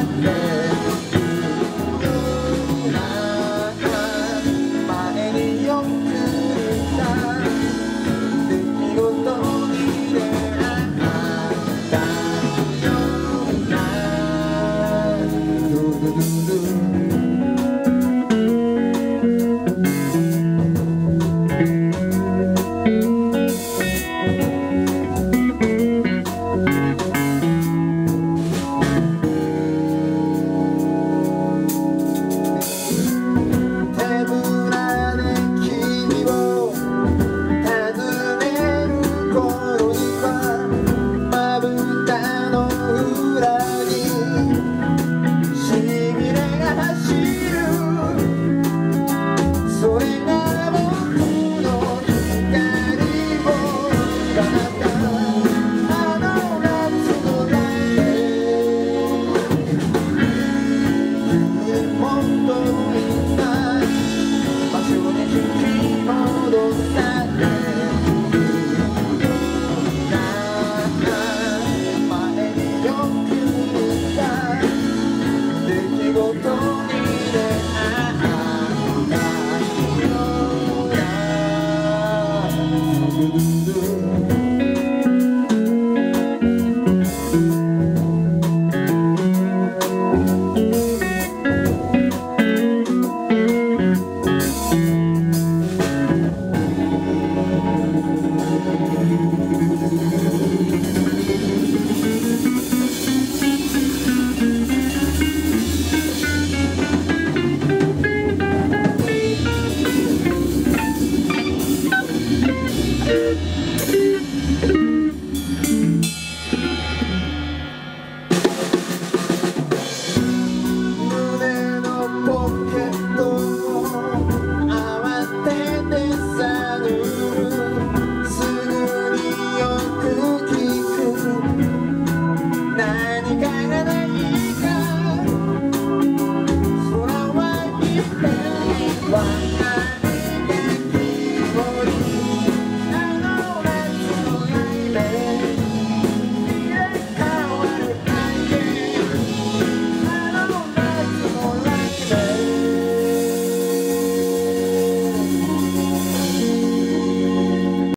Yeah.